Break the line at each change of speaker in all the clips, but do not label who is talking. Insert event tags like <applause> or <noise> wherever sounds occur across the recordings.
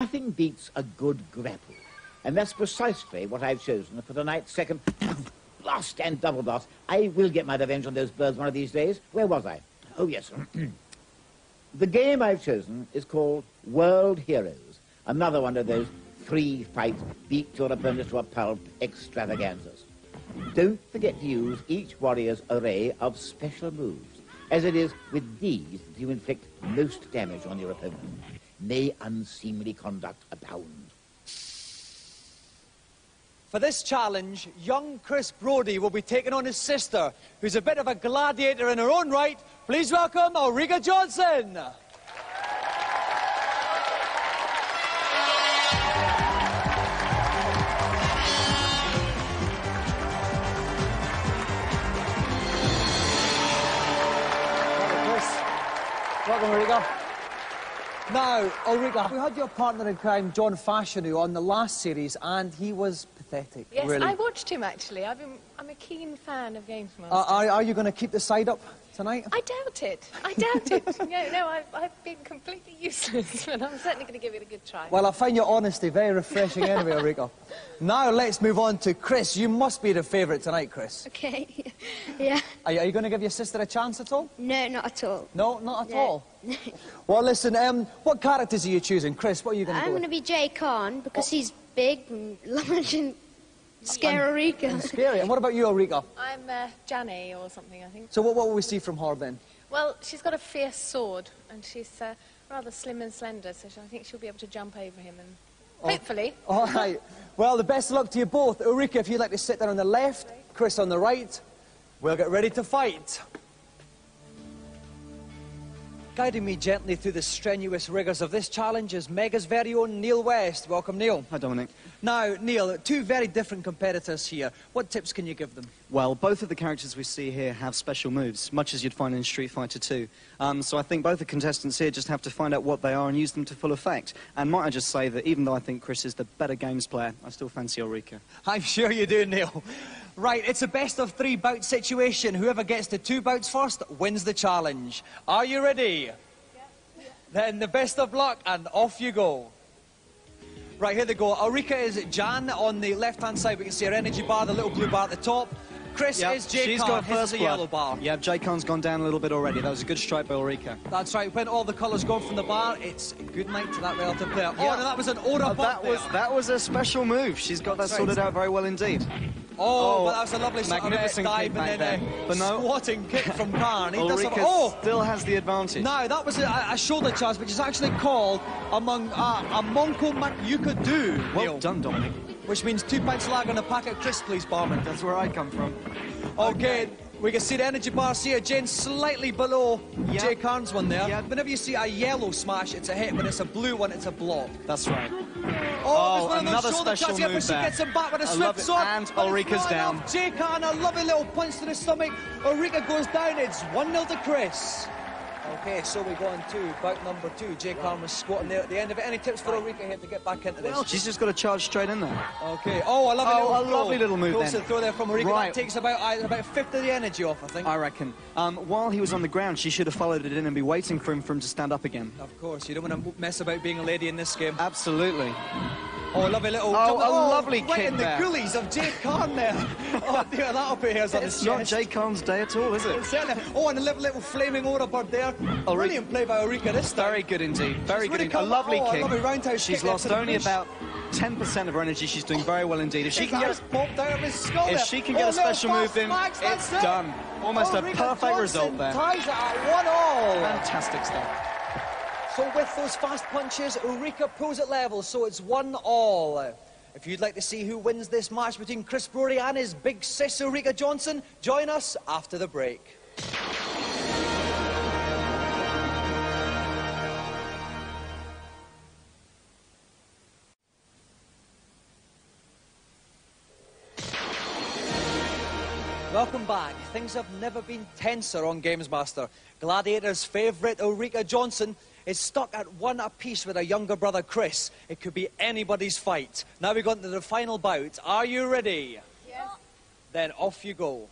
Nothing beats a good grapple. And that's precisely what I've chosen for tonight's second blast and double blast. I will get my revenge on those birds one of these days. Where was I? Oh, yes. <clears throat> the game I've chosen is called World Heroes. Another one of those three fights, beat your opponent to a pulp extravaganzas. Don't forget to use each warrior's array of special moves, as it is with these that you inflict most damage on your opponent. May unseemly conduct abound.
For this challenge, young Chris Brody will be taking on his sister, who's a bit of a gladiator in her own right. Please welcome Ulrika Jonsson. Ulrika. Now, Ulrika, we had your partner in crime, John Fashanu, on the last series, and he was pathetic.
Yes,
really.
I watched him actually. I've been, I'm a keen fan of GamesMaster.
Uh, are, are you going to keep the side up tonight?
I doubt it. I doubt it. <laughs> no, no, I've, I've been completely <laughs> useless, but I'm certainly going to give it a good try.
Well, I find your honesty very refreshing anyway, Ulrika. Now let's move on to Chris. You must be the favourite tonight, Chris.
Okay. <laughs> yeah.
Are you, are you going to give your sister a chance at all?
No, not at all.
No, not at
No.
all. <laughs> Well, listen, um, what characters are you choosing? Chris, what are you going to
I'm
go
going to be J Carn because he's big and <laughs> large and scare Rika.
with? Scary. And what about you, Ulrika?
I'm uh, Janny or something, I think.
So what, what will we see from her then?
Well, she's got a fierce sword, and she's uh, rather slim and slender, so I think she'll be able to jump over him and
Oh.
hopefully. <laughs>
All right. Well, the best of luck to you both. Ulrika, if you'd like to sit there on the left, Chris on the right, we'll get ready to fight. Guiding me gently through the strenuous rigours of this challenge is Mega's very own Neil West. Welcome, Neil.
Hi, Dominic.
Now, Neil, two very different competitors here. What tips can you give them?
Well, both of the characters we see here have special moves, much as you'd find in Street Fighter 2. Um, so I think both the contestants here just have to find out what they are and use them to full effect. And might I just say that even though I think Chris is the better games player, I still fancy Ulrika.
I'm sure you do, Neil. Right, it's a best of three bout situation. Whoever gets to two bouts first wins the challenge. Are you ready? Then the best of luck and off you go. Right, here they go. Ulrika is Jan on the left-hand side. We can see her energy bar, the little blue bar at the top. Chris
Yep,
is Jay
she's
Khan.
got
His
first
the
blood.
yellow bar.
Yeah, J Carn's gone down a little bit already. That was a good strike by Ulrika.
That's right. When all the colours go from the bar, it's a good night to that relative player. Oh,
Yeah.
no, that was an order
Oh,
bump
that was that was a special move. She's got
That's
that sorted
right.
out very well indeed.
Oh,
Oh,
but that was a lovely sort of, uh,
magnificent
dive and then a
But no-
squatting kick <laughs> from Khan. He does have,
Ulrika
oh,
still has the advantage.
No, that was a, a shoulder charge, which is actually called among uh, a Monko Mac you could do,
well
Neil,
done, Dominic.
Which means two pints of lager and a packet of crisps, please, barman.
That's where I come from.
Okay, we can see the energy bars here, Jane slightly below
Yeah.
J Carn's one there.
Yeah.
Whenever you see a yellow smash, it's a hit. When it's a blue one, it's a block.
That's right.
Oh,
Oh,
there's one of
another
those shoulder
special
charges here, but
move
she gets him back with a
I
swift sword.
And Ulrika's down.
J Carn, a lovely little punch to the stomach. Ulrika goes down. It's 1-0 to Chris. Okay, so we go on to bout number two. J Carn was squatting there at the end of it. Any tips for Ulrika here to get back into this?
Well, she's just got to charge straight in there.
Okay. Oh, a lovely
Oh,
little
a
throw.
lovely little move
Close
then.
throw there from Ulrika.
Right.
That takes about uh, about a fifth of the energy off, I think.
I reckon. Um, while he was on the ground, she should have followed it in and be waiting for him for him to stand up again.
Of course, you don't want to mess about being a lady in this game.
Absolutely.
Oh, a lovely little.
Oh, a oh,
lovely
kick
in the
there.
gullies of J Carn there. <laughs> oh dear, that'll hairs on
It's not
chest.
J Carn's day at all, is it?
Certainly. Oh, and a little, little flaming aura bird there. Oh, Brilliant play by Ulrika this time.
Very good indeed. Very
She's
good.
really
a lovely
oh, a lovely
She's
kick
lost only about 10% of her energy. She's doing very well indeed. If she can get
out of his skull
If she can
oh,
a special move in, it's
it.
done. Almost a
Ulrika
perfect
Jonsson
result there.
Ties at one all.
fantastic stuff.
So with those fast punches, Ulrika pulls it level, so it's one all. If you'd like to see who wins this match between Chris Brody and his big sis Ulrika Jonsson, join us after the break. Welcome back. Things have never been tenser on GamesMaster. Gladiator's favourite, Ulrika Jonsson, is stuck at one apiece with her younger brother, Chris. It could be anybody's fight. Now we've got to the final bout. Are you ready?
Yes.
Then off you go.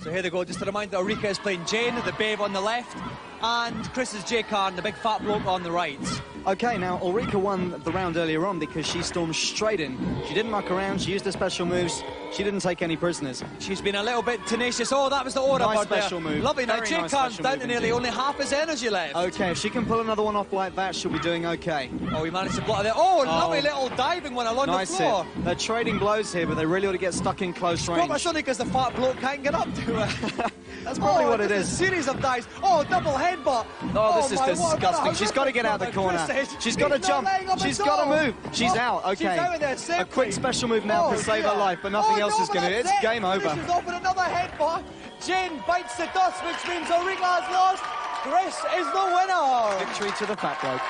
So here they go. Just a reminder, Ulrika is playing Jane, the babe on the left, and Chris's J Carn, the big fat bloke on the right.
Okay, now Ulrika won the round earlier on because she stormed straight in. She didn't muck around, she used her special moves, she didn't take any prisoners.
She's been a little bit tenacious. Oh, that was the order
Nice
bird there.
special move.
Lovely. Now J
nice
down to nearly only half his energy left.
Okay, if she can pull another one off like that, she'll be doing okay.
Oh, he managed to block it there. Oh, lovely oh. little diving one along
Nice
the floor.
hit. They're trading blows here, but they really ought to get stuck in close range.
Probably only because the fat bloke can't get up to it. <laughs>
That's probably
oh,
what it
just. A series of dives. Oh, double headbutt.
Oh, this oh, is
my word,
disgusting. She's got to get out of the corner.
is.
She's got to jump. She's got to move. She's
Oh,
out. Okay.
She's out there
A quick special move now
Oh,
to save her life, but nothing
oh,
else
no,
is going to. It's
it.
game over.
Off with another headbutt. Jane bites the dust, which means has lost. Chris is the winner.
Victory to the fat bloke.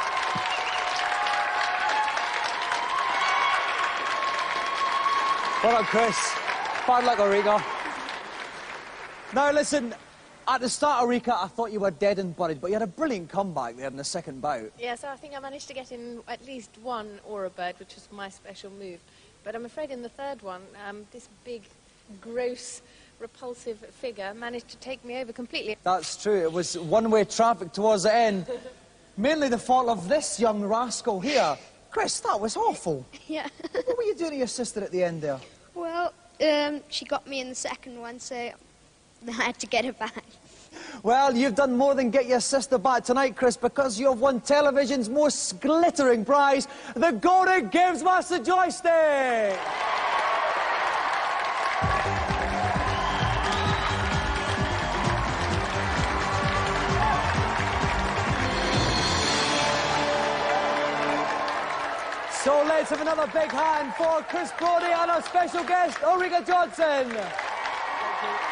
Well done, Chris. Fine luck, Ulrika. Now, listen, at the start, Ulrika, I thought you were dead and buried, but you had a brilliant comeback there in the second bout.
Yeah, so I think I managed to get in at least one aura bird, which was my special move. But I'm afraid in the third one, um, this big, gross, repulsive figure managed to take me over completely.
That's true. It was one-way traffic towards the end. Mainly the fault of this young rascal here. Chris, that was awful. <laughs>
Yeah.
What were you doing to your sister at the end there?
well, um, she got me in the second one, so <laughs> I had to get her back.
Well, you've done more than get your sister back tonight, Chris, because you have won television's most glittering prize, the Golden GamesMaster joystick. So let's have another big hand for Chris Brody and our special guest, Ulrika Jonsson.